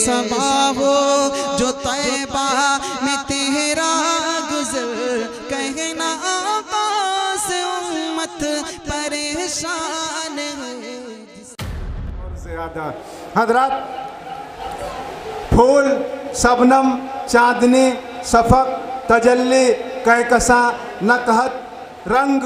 समा हो जो तैबा में तेरा गुजर कहना आका से उम्मत परेशान ज़्यादा। हज़रत, फूल, सबनम, चांदनी, सफक, तजल्ली कहकसा नकहत, रंग,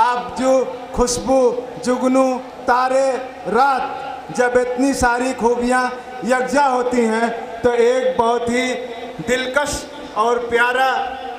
आबजू, खुशबू, जुगनू, तारे, रात। जब इतनी सारी खूबियाँ यकजा होती हैं तो एक बहुत ही दिलकश और प्यारा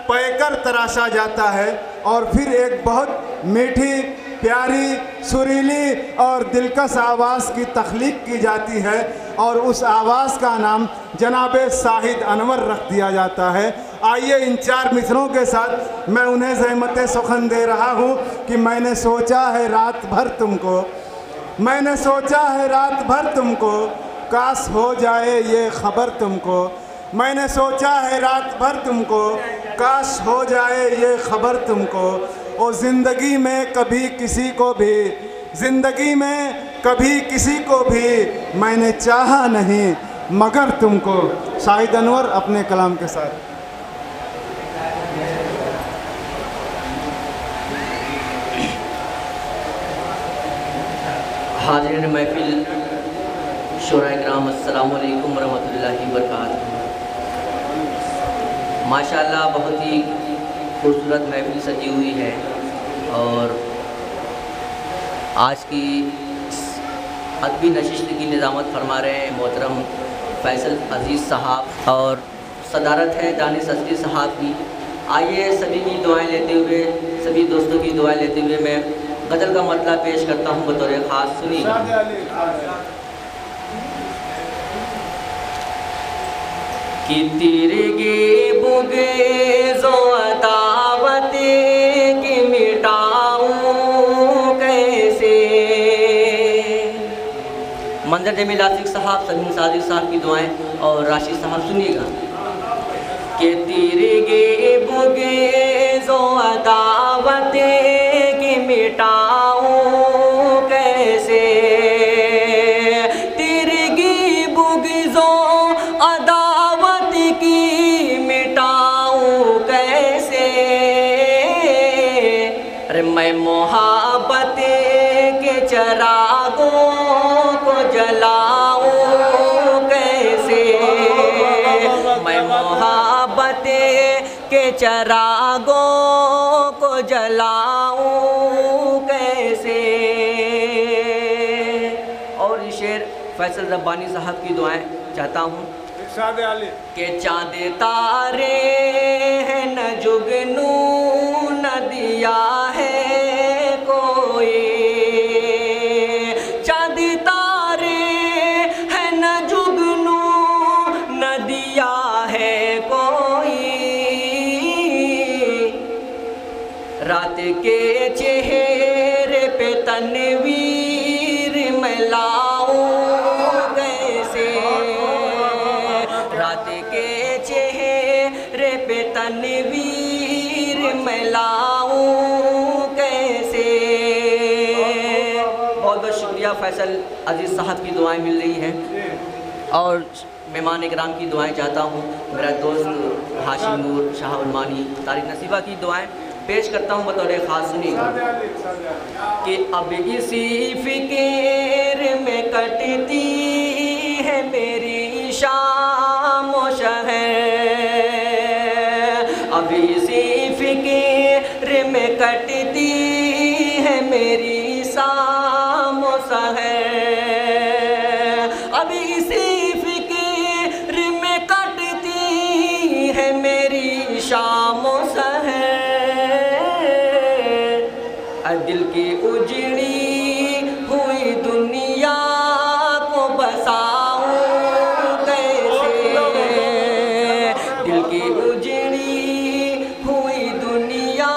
पैकर तराशा जाता है और फिर एक बहुत मीठी, प्यारी, सुरीली और दिलकश आवाज़ की तख्लीक की जाती है और उस आवाज़ का नाम जनाब साहिद अनवर रख दिया जाता है। आइए इन चार मित्रों के साथ मैं उन्हें जहमत सुखन दे रहा हूँ कि मैंने सोचा है रात भर तुमको। मैंने सोचा है रात भर तुमको, काश हो जाए ये खबर तुमको। मैंने सोचा है रात भर तुमको, काश हो जाए ये खबर तुमको। और ज़िंदगी में कभी किसी को भी, ज़िंदगी में कभी किसी को भी मैंने चाहा नहीं, मगर तुमको। शाहिद अनवर अपने कलाम के साथ। हाजिर महफिल शुरा कराम अस्सलाम वालेकुम रहमतुल्लाहि वबरकातुहू माशाल्लाह, बहुत ही खूबसूरत महफिल सजी हुई है और आज की अदबी नशिस्त की निज़ामत फरमा रहे हैं मोहतरम फैसल अज़ीज़ साहब और सदारत है दानिश असली साहब की। आइए सभी की दुआएँ लेते हुए, सभी दोस्तों की दुआएँ लेते हुए मैं गज़ल का मतलब पेश करता हूँ बतौर ख़ास सुनिए। कि तिरगे बुगे जो अदावते की मिटाऊं कैसे? मंजर जमील आसिक साहब, सलीम सादिक साहब की दुआएँ और राशिद साहब सुनिएगा। चरागों को जलाऊं कैसे? मैं मोहब्बत के चरागों को जलाऊं कैसे? और ये शेर फैसल रब्बानी साहब की दुआएँ चाहता हूँ के चाँद तारे हैं न जुगनू न दिया रात के चेहरे पे तनवीर मैं लाऊं कैसे रात के चेहरे पे तनवीर मैं लाऊं कैसे बहुत बहुत शुक्रिया फैसल अज़ीज़ साहब की दुआएँ मिल रही हैं। और मेहमान इकराम की दुआएँ चाहता हूँ। मेरा दोस्त हाशिम नूर, शाह उलमानी, तारिक नसीबा की दुआएँ। पेश करता हूँ, बतौर ख़ास सुनिएगा कि अब इसी फ़िक्र में कटती है मेरी शाम शहर। अब इसी फ़िक्र में कटती है मेरी शाम शहर। दिल की उजड़ी हुई दुनिया को बसाऊं कैसे? दिल की उजड़ी हुई दुनिया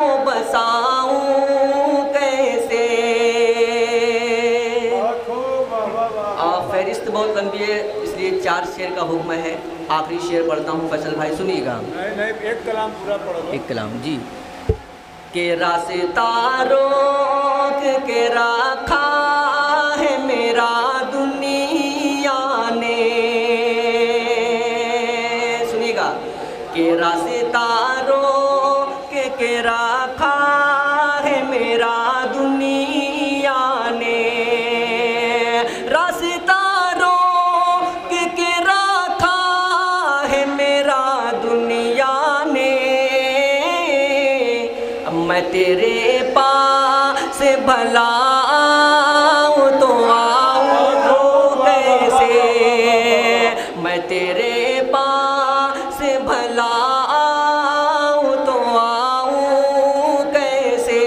को बसाऊं कैसे? आ, फहरिस्त बहुत लंबी है इसलिए चार शेर का हुक्म है। आखिरी शेर पढ़ता हूँ फैसल भाई सुनिएगा। नहीं नहीं एक कलाम पूरा पढ़ो। एक कलाम जी। के रास्ता रोक के रखा है मेरा दुनिया ने। सुनिएगा के रास्ते तेरे पास भला तो आऊँ तो कैसे? मैं तेरे पास भला तो आऊँ कैसे?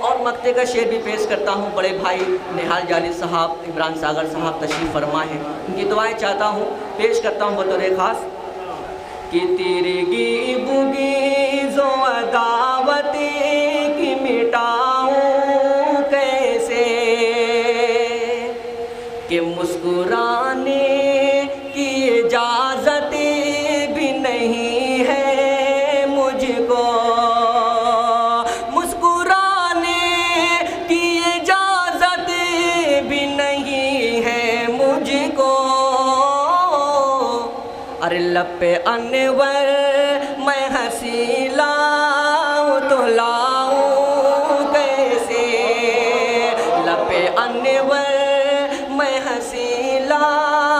और मक्ते का शेर भी पेश करता हूँ, बड़े भाई निहाल जाली साहब, इमरान सागर साहब तशरीफ़ फरमा है। उनकी दुआएँ चाहता हूँ, पेश करता हूँ बतौर ख़ास, कि तिरगी बुगी मुझको अरे लपे अनवर, मैं हँसी लाऊं तो लाऊं कैसे? लपे अनवर, मैं हँसी लाऊं